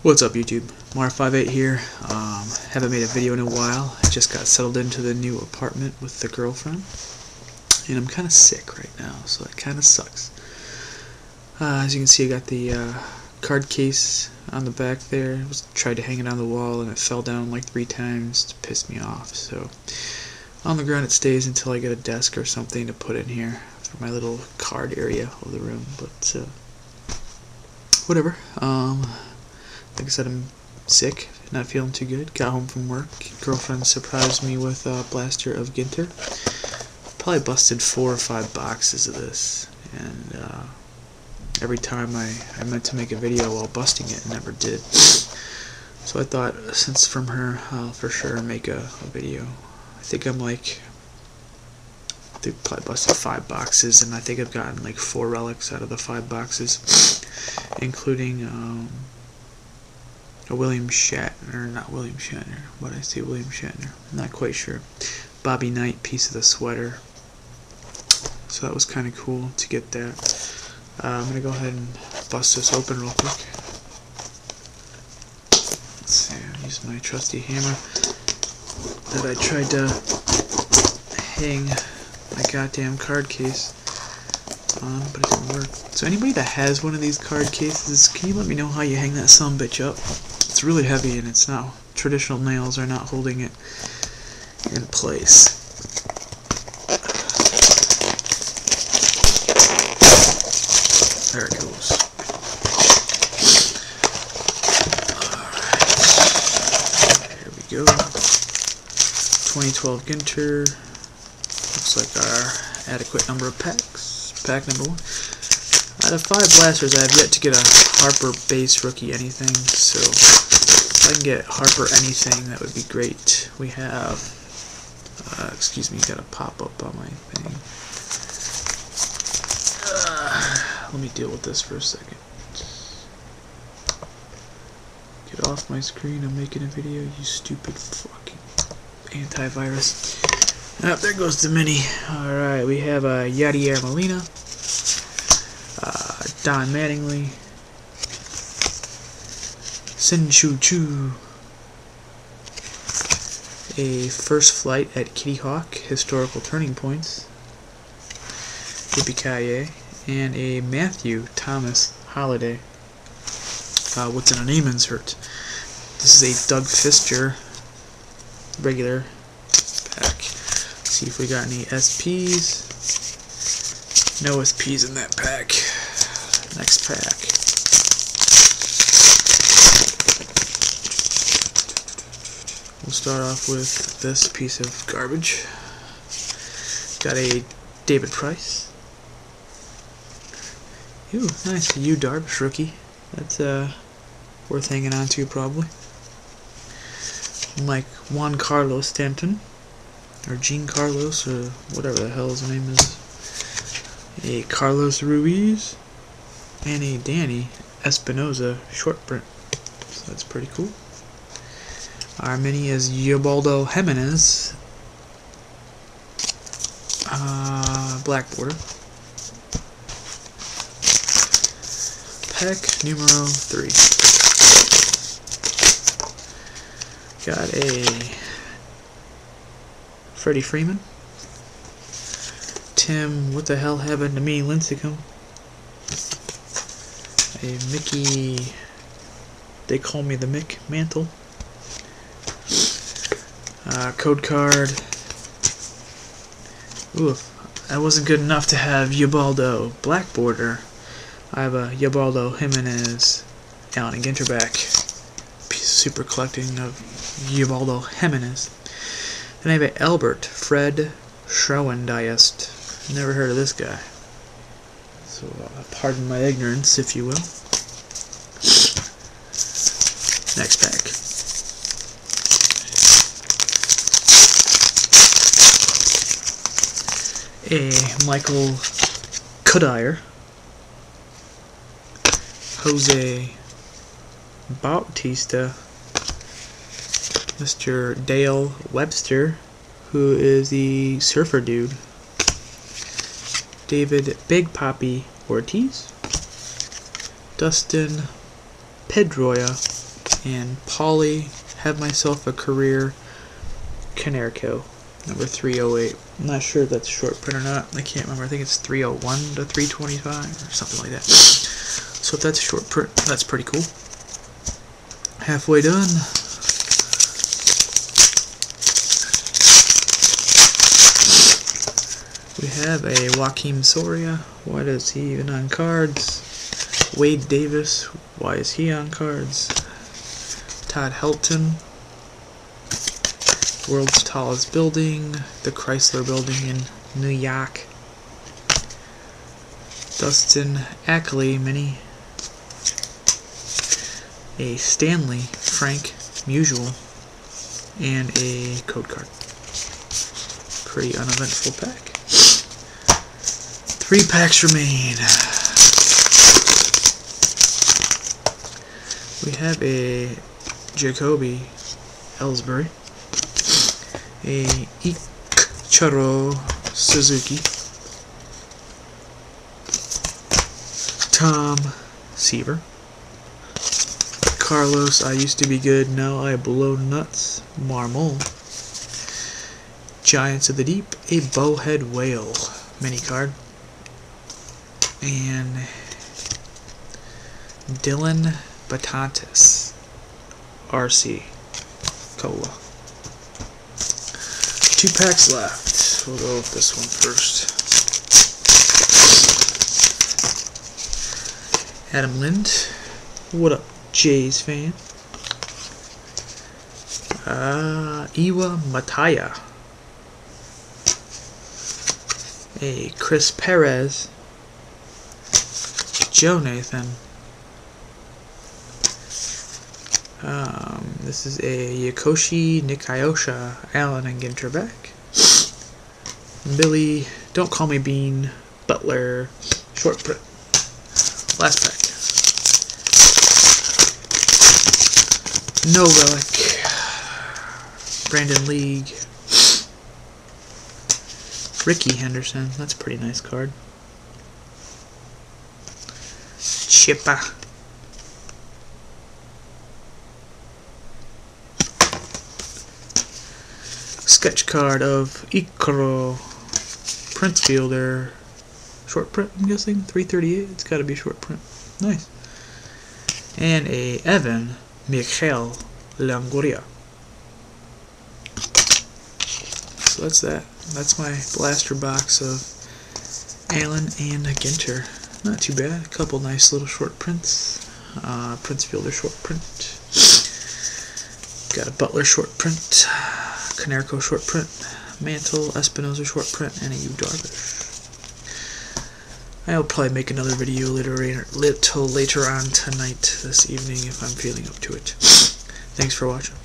What's up YouTube? Mar58 here. Um, haven't made a video in a while. I just got settled into the new apartment with the girlfriend. And I'm kind of sick right now, so it kind of sucks. Uh, as you can see, I got the uh, card case on the back there. I was, tried to hang it on the wall and it fell down like three times to piss me off. So on the ground it stays until I get a desk or something to put in here for my little card area of the room. But uh, whatever. Um, like I said, I'm sick, not feeling too good. Got home from work. Girlfriend surprised me with a blaster of Ginter. Probably busted four or five boxes of this, and uh, every time I, I meant to make a video while busting it, never did. So I thought, since from her, I'll for sure make a, a video. I think I'm like, I think probably busted five boxes, and I think I've gotten like four relics out of the five boxes, including um, a William Shatner, not William Shatner, what I say William Shatner, not quite sure. Bobby Knight piece of the sweater. So that was kind of cool to get that. Uh, I'm gonna go ahead and bust this open real quick. Let's see, I'll use my trusty hammer that I tried to hang my goddamn card case on, but it didn't work. So anybody that has one of these card cases, can you let me know how you hang that some bitch up? It's really heavy and it's not, traditional nails are not holding it in place. There it goes. Alright. Here we go. 2012 Ginter. Looks like our adequate number of packs. Pack number one. Out of five blasters, I have yet to get a Harper base rookie anything, so if I can get Harper anything, that would be great. We have, uh, excuse me, got a pop up on my thing. Uh, let me deal with this for a second. Get off my screen, I'm making a video, you stupid fucking antivirus. Oh, there goes the mini. Alright, we have uh, Yadier Molina. Uh, Don Mattingly. Shin-Soo Choo. A first flight at Kitty Hawk, Historical Turning Points. Yippee And a Matthew Thomas Holliday. Uh, what's in a name insert? This is a Doug Fister regular pack. Let's see if we got any SPs. No SPs in that pack. Next pack. We'll start off with this piece of garbage. Got a David Price. Ooh, nice. Yu Darvish rookie. That's uh worth hanging on to probably. Like Juan Carlos Stanton. Or Gene Carlos or whatever the hell his name is. A Carlos Ruiz. And a Danny Espinosa short print. So that's pretty cool. Our mini is Ubaldo Jimenez. Uh, black border. Pack numero 3. Got a Freddie Freeman. Tim, what the hell happened to me, Lincecum? A Mickey, they call me the Mick Mantle. Uh, code card. Ooh, that wasn't good enough to have Ubaldo Black Border. I have a Ubaldo Jimenez Allen and Ginterback. Super collecting of Ubaldo Jimenez. Then I have a Albert Fred Schoendienst. Never heard of this guy. So uh, pardon my ignorance, if you will. Next pack. A Michael Cuddyer. Jose Bautista. Mr. Dale Webster, who is the surfer dude. David Big Papi Ortiz. Dustin Pedroia and Polly Have Myself a Career Konerko number 308. I'm not sure if that's short print or not. I can't remember. I think it's 301 to 325 or something like that. So if that's short print, that's pretty cool. Halfway done. We have a Joakim Soria. Why does he even on cards? Wade Davis. Why is he on cards? Todd Helton. World's tallest building. The Chrysler Building in New York. Dustin Ackley Mini. A Stanley Frank Musial. And a code card. Pretty uneventful pack. Three packs remain. We have a Jacoby Ellsbury, a Ichiro Suzuki, Tom Seaver, Carlos, I used to be good, now I blow nuts, Marmol, Giants of the Deep, a Bowhead Whale. Mini card and Dellin Betances, RC Cola. Two packs left. We'll go with this one first. Adam Lind. What up, Jays fan? Uh, Iwa Mataya. A Chris Perez. Joe Nathan. Um, this is a Yakoshi Nikayosha Allen and Ginter back. Billy, Don't Call Me Bean, Butler, Short Print. Last pack. No Relic. Brandon League. Rickey Henderson. That's a pretty nice card. Chippa. Sketch card of Ichiro Prince Fielder. Short print, I'm guessing. 338. It's got to be short print. Nice. And a Evan Michael Longoria. So that's that. That's my blaster box of Allen and Ginter. Not too bad. A couple nice little short prints. Uh, Prince Fielder short print. Got a Butler short print. Konerko short print. Mantle, Espinosa short print, and a Yu Darvish. I'll probably make another video later, little later on tonight, this evening, if I'm feeling up to it. Thanks for watching.